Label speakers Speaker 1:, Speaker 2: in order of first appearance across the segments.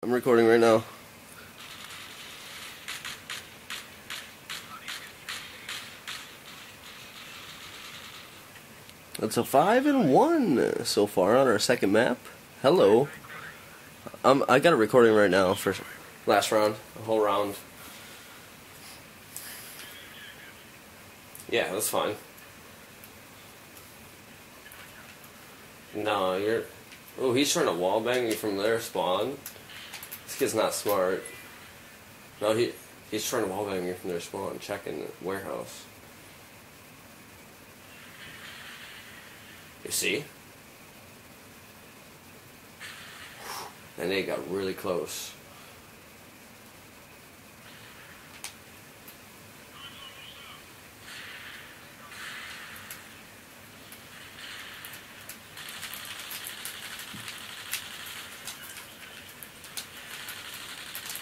Speaker 1: I'm recording right now. It's a five and one so far on our second map. Hello. Um, I got a recording right now for last round, a whole round. Yeah, that's fine. No, you're. Oh, he's trying to wallbang you from their spawn. Kid's not smart. No, he he's trying to wallbang you from their spawn. Checking the warehouse. You see? And they got really close.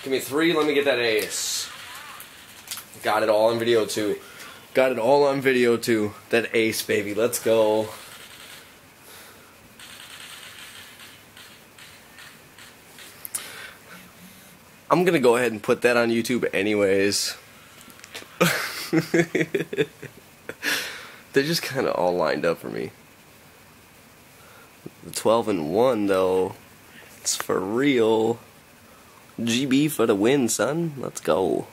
Speaker 1: Give me three, let me get that ace. Got it all on video too. Got it all on video too. That ace, baby. Let's go. I'm gonna go ahead and put that on YouTube anyways. They're just kind of all lined up for me. The 12 and 1 though, it's for real. GB for the win, son. Let's go.